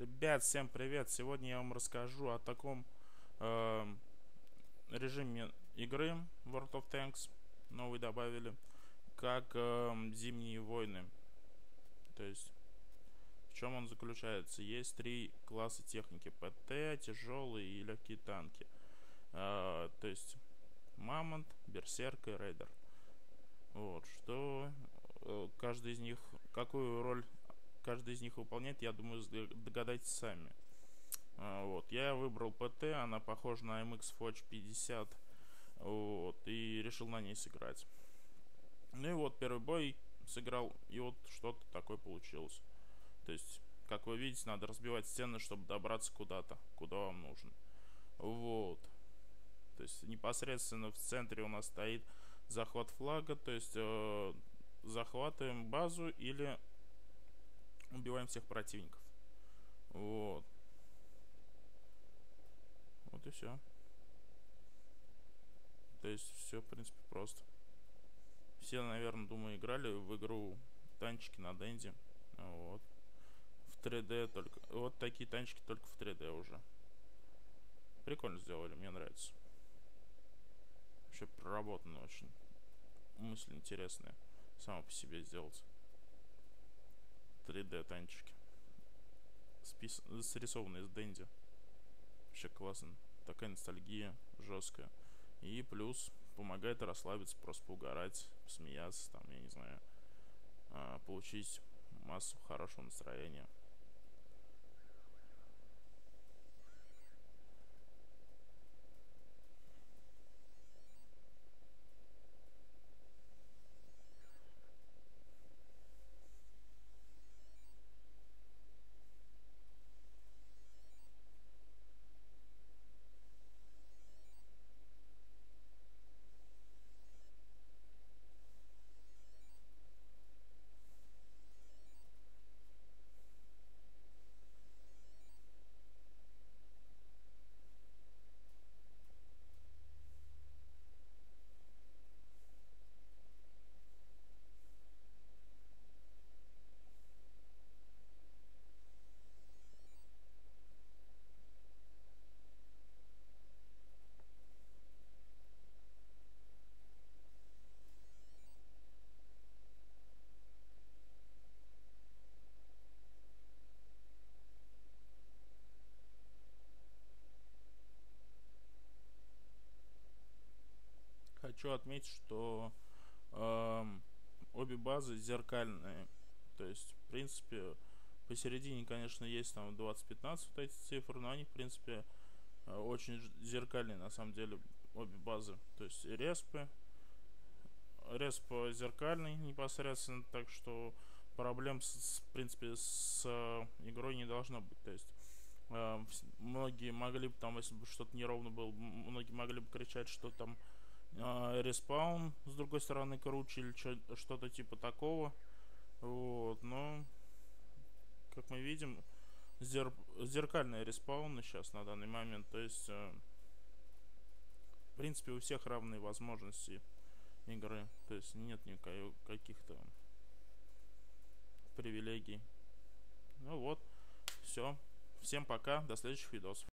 Ребят, всем привет! Сегодня я вам расскажу о таком э, режиме игры World of Tanks, новый добавили, как э, Зимние войны. То есть, в чем он заключается? Есть три класса техники. ПТ, тяжелые и легкие танки. Э, то есть, Мамонт, Берсерк и Рейдер. Вот, что э, каждый из них, какую роль каждый из них выполняет, я думаю, догадайтесь сами. А, вот, я выбрал ПТ, она похожа на MX Forge 50, вот, и решил на ней сыграть. Ну и вот, первый бой сыграл, и вот что-то такое получилось. То есть, как вы видите, надо разбивать стены, чтобы добраться куда-то, куда вам нужно. Вот. То есть, непосредственно в центре у нас стоит захват флага, то есть, э, захватываем базу или убиваем всех противников. Вот. Вот и все. То есть все, в принципе, просто. Все, наверное, думаю, играли в игру танчики на Денди. Вот. В 3D только. Вот такие танчики только в 3D уже. Прикольно сделали, мне нравится. Вообще проработано очень. Мысль интересная. Сама по себе сделать. 3D танчики. Спис... Срисованные с Дэнди. Вообще классно. Такая ностальгия жесткая. И плюс помогает расслабиться, просто поугарать, смеяться, там, я не знаю, а, получить массу хорошего настроения. Хочу отметить, что э, обе базы зеркальные. То есть, в принципе, посередине, конечно, есть там 20-15 вот эти цифры, но они, в принципе, э, очень зеркальные, на самом деле, обе базы. То есть, респы, респ зеркальный непосредственно, так что проблем, с, в принципе, с э, игрой не должно быть. То есть, э, многие могли бы там, если бы что-то неровно было, многие могли бы кричать, что там respawn с другой стороны круче или что-то типа такого. Вот, но как мы видим, зер зеркальные respawn ы сейчас на данный момент. То есть, э, в принципе, у всех равные возможности игры. То есть нет никаких каких-то привилегий. Ну вот, все. Всем пока, до следующих видосов.